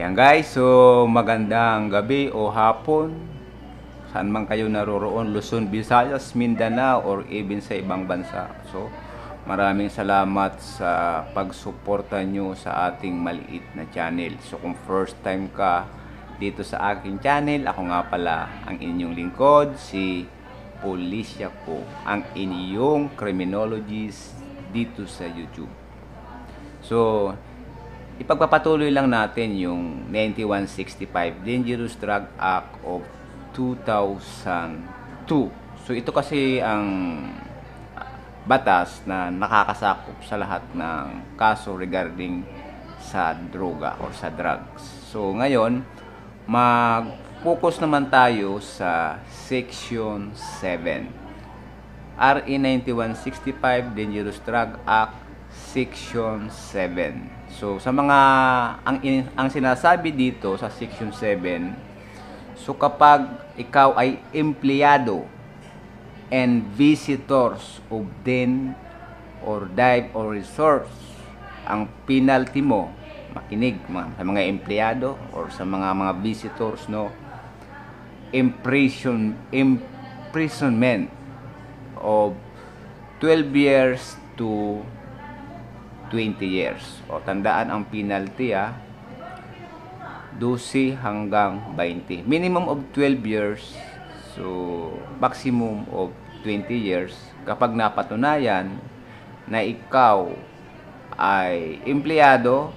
Yan guys, so magandang gabi o hapon. Saan man kayo naroroon, Luzon, Visayas, Mindanao, or even sa ibang bansa. So, maraming salamat sa pagsuporta nyo sa ating maliit na channel. So, kung first time ka dito sa aking channel, ako nga pala ang inyong lingkod, si Policia ko, ang inyong criminologist dito sa YouTube. So, ipagpapatuloy lang natin yung 9165 Dangerous Drug Act of 2002. So ito kasi ang batas na nakakasakop sa lahat ng kaso regarding sa droga or sa drugs. So ngayon, mag-focus naman tayo sa Section 7. RE 9165 Dangerous Drug Act Section 7. So sa mga ang ang sinasabi dito sa Section 7 So kapag ikaw ay empleyado and visitors of den or dive or resorts, ang penalty mo, makinig mga, sa mga empleyado or sa mga mga visitors no, imprison imprisonment of 12 years to 20 years. O tandaan ang penalty ah, 12 hanggang 20. Minimum of 12 years, so maximum of 20 years kapag napatunayan na ikaw ay empleyado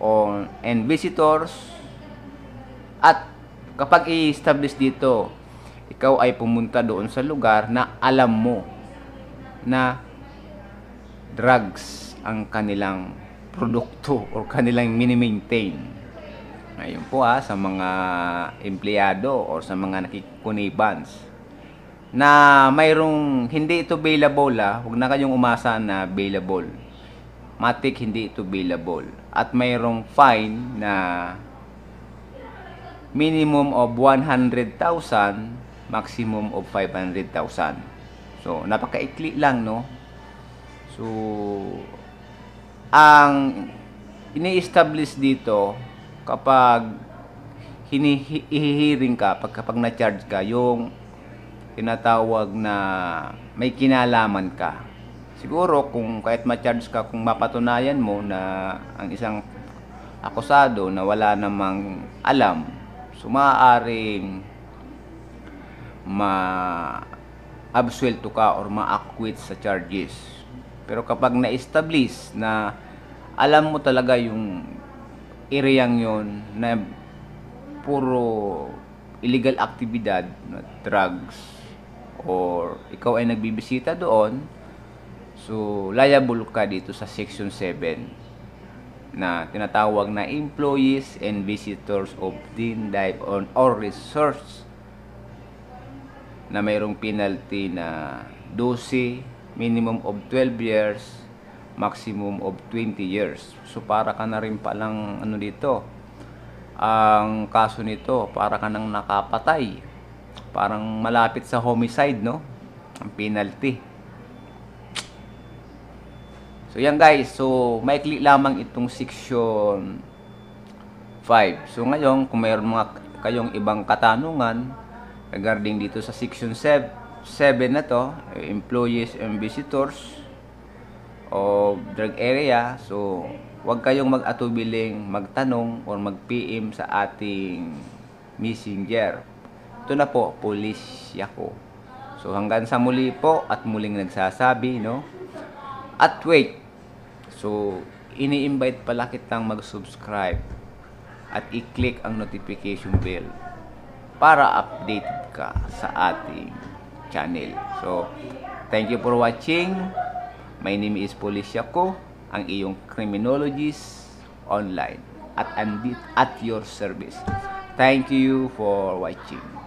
on and visitors at kapag i-establish dito ikaw ay pumunta doon sa lugar na alam mo na drugs ang kanilang produkto or kanilang mini-maintain. Ngayon po ah, sa mga empleyado or sa mga nakikunibans na mayroong hindi ito available ah, huwag na kayong umasa na available. Matik hindi ito available. At mayroong fine na minimum of 100,000, maximum of 500,000. So, napakaikli lang, no? So, ang ini-establish dito kapag hinihiring ka, pag kapag na-charge ka, yung tinatawag na may kinalaman ka. Siguro kung kahit ma-charge ka, kung mapatunayan mo na ang isang akusado na wala namang alam, so ma-absuelto ka or ma-acquit sa charges. Pero kapag na-establish na alam mo talaga yung areang yon na puro illegal aktibidad drugs or ikaw ay nagbibisita doon so liable ka dito sa section 7 na tinatawag na employees and visitors of din dive on or resorts na mayroong penalty na 12 minimum of 12 years maximum of 20 years. So para ka na rin palang ano dito, ang kaso nito, para ka nang nakapatay. Parang malapit sa homicide, no? Ang penalty. So yan guys, so maikli lamang itong section 5. So ngayon, kung mayroon mga kayong ibang katanungan regarding dito sa section 7, 7 na to, employees and visitors, o drug area. So, huwag kayong mag-atubiling magtanong or mag-PM sa ating messenger. Ito na po, pulisya ko. So, hanggang sa muli po at muling nagsasabi, no? At wait. So, ini-invite pala kitang mag-subscribe at i-click ang notification bell para updated ka sa ating channel. So, thank you for watching. My name is Policia ko, ang iyong criminologist online at at your service. Thank you for watching.